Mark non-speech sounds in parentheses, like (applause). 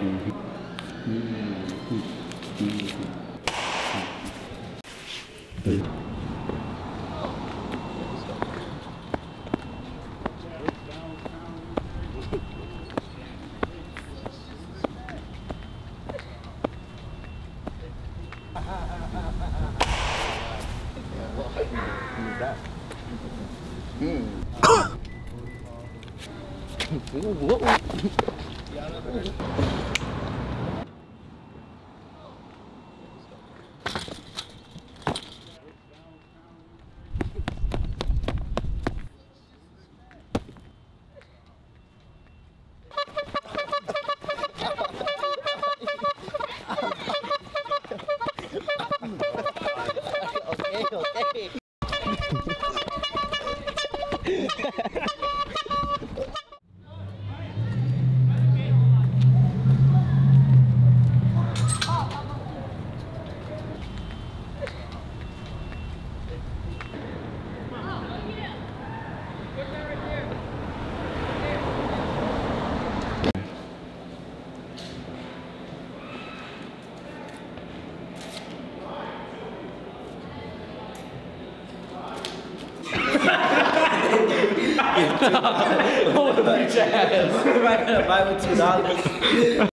Hmm. (coughs) Ooh, whoa. okay. (laughs) Hold a bitch ass. Am I gonna buy with two dollars?